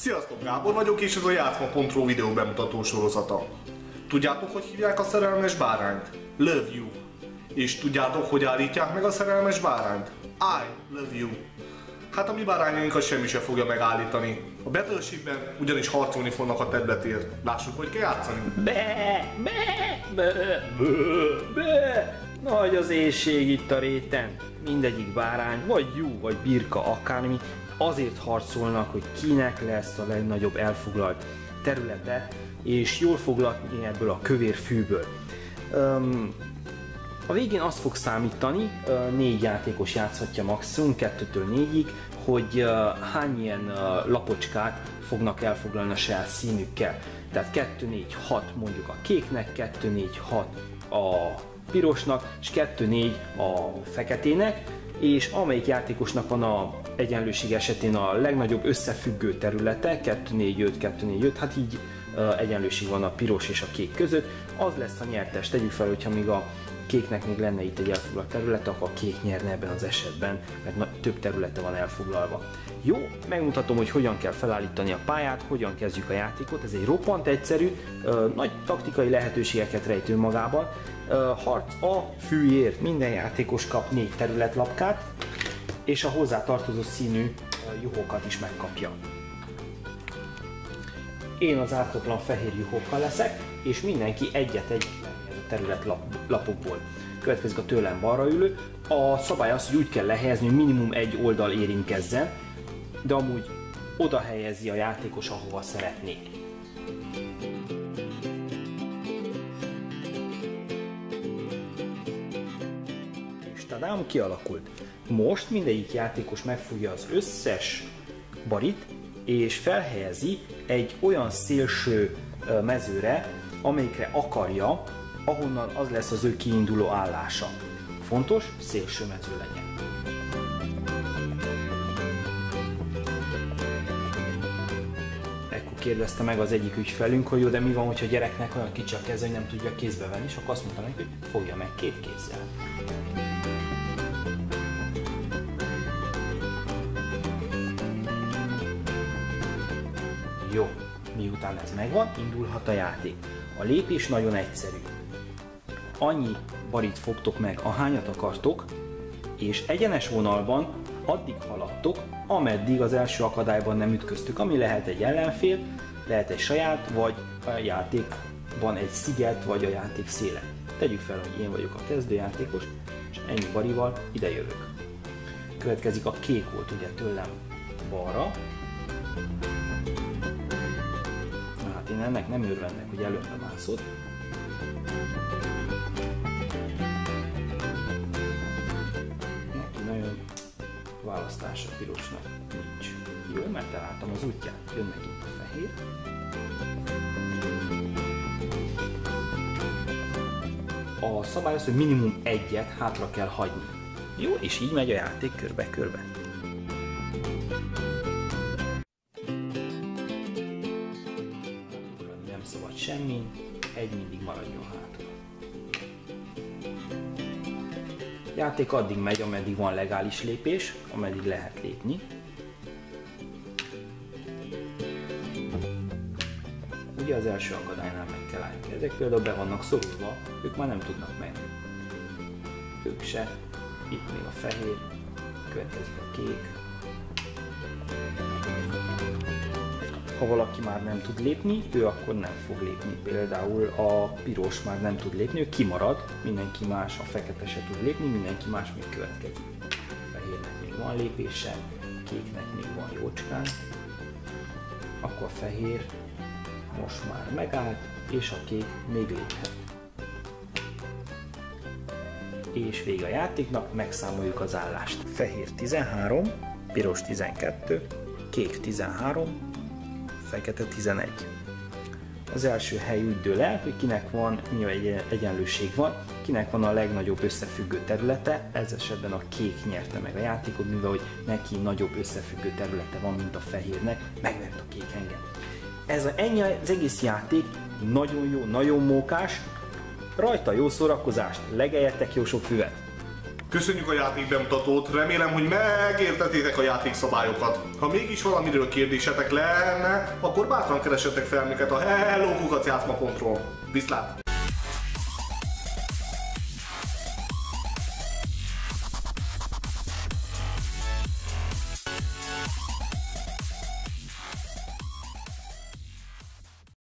Sziasztok, Gábor vagyok, és ez a Játszma.ro videó bemutató sorozata. Tudjátok, hogy hívják a szerelmes bárányt? Love you. És tudjátok, hogy állítják meg a szerelmes bárányt? I love you. Hát a mi bárányainkat semmi se fogja megállítani. A Battleshipben ugyanis harcolni fognak a területért. Lássuk, hogy kell játszani. Be, be, be, be, be. Nagy az éjség itt a réten. Mindegyik bárány, vagy jú, vagy birka, akármi, azért harcolnak, hogy kinek lesz a legnagyobb elfoglalt területe, és jól foglalni ebből a kövér fűből. Um, a végén azt fog számítani, négy játékos játszhatja maximum, kettőtől négyig, hogy hány ilyen lapocskát fognak elfoglalni a saját színükkel. Tehát 2, 4, 6 mondjuk a kéknek, 2, 4, 6 a pirosnak, és 2, 4 a feketének, és amelyik játékosnak van a egyenlőség esetén a legnagyobb összefüggő területe, 2, 4, 5, 2, 4, 5, hát így egyenlőség van a piros és a kék között, az lesz a nyertes. Tegyük fel, hogyha még a kéknek még lenne itt egy elfoglalt terület, akkor a kék nyerne ebben az esetben, mert több területe van elfoglalva. Jó, megmutatom, hogy hogyan kell felállítani a pályát, hogyan kezdjük a játékot. Ez egy roppant egyszerű, nagy taktikai lehetőségeket rejtő magában. Harc a fűért, minden játékos kap négy területlapkát, és a hozzá tartozó színű juhokat is megkapja. Én az ártatlan fehér juhokkal leszek, és mindenki egyet egy területlapokból. Következik a tőlem balra ülő. A szabály az, hogy úgy kell lehelyezni, hogy minimum egy oldal érintkezzen, de amúgy oda helyezi a játékos, ahova szeretné. Tadám, kialakult. Most mindegyik játékos megfogja az összes barit, és felhelyezi egy olyan szélső mezőre, amelyikre akarja, ahonnan az lesz az ő kiinduló állása. Fontos, szélső mező legyen. Ekkor kérdezte meg az egyik ügyfelünk, hogy jó, de mi van, hogyha a gyereknek olyan kicsi a keze, hogy nem tudja kézbe venni, és akkor azt mondta neki, hogy fogja meg két kézzel. Jó, miután ez megvan, indulhat a játék. A lépés nagyon egyszerű annyi barit fogtok meg, ahányat akartok, és egyenes vonalban addig haladtok, ameddig az első akadályban nem ütköztük, ami lehet egy ellenfél, lehet egy saját, vagy a játékban egy sziget, vagy a játék széle. Tegyük fel, hogy én vagyok a kezdőjátékos, és ennyi barival ide jövök. Következik a kék volt ugye tőlem balra. Én ennek nem örvendek, hogy előtte mászott, választása pirosnak nincs. Jó, mert találtam az útját. Jön megint a fehér. A szabály az, hogy minimum egyet hátra kell hagyni. Jó, és így megy a játék körbe-körbe. Egy mindig maradjon hátra. játék addig megy, ameddig van legális lépés, ameddig lehet lépni. Ugye az első akadálynál meg kell állni. Ezek például be vannak szorulva, ők már nem tudnak menni. Ők se. Itt még a fehér, következik a kék, ha valaki már nem tud lépni, ő akkor nem fog lépni. Például a piros már nem tud lépni, ő kimarad, mindenki más, a fekete se tud lépni, mindenki más még következik. Fehérnek még van lépése, kéknek még van jócskán, akkor a fehér most már megállt, és a kék még léphet. És vége a játéknak, megszámoljuk az állást. Fehér 13, piros 12, kék 13, fekete 11. Az első hely úgy dől el, hogy kinek van, nyilván egy egyenlőség van, kinek van a legnagyobb összefüggő területe, ez esetben a kék nyerte meg a játékot, mivel hogy neki nagyobb összefüggő területe van, mint a fehérnek, megvert a kék engem. Ez a, ennyi az egész játék, nagyon jó, nagyon mókás, rajta jó szórakozást, legeljetek jó sok füvet! Köszönjük a játék bemutatót, remélem, hogy megértetétek a játékszabályokat. Ha mégis valamiről kérdésetek lenne, akkor bátran keresetek fel minket a hellokukacjátszma.ról. Viszlát!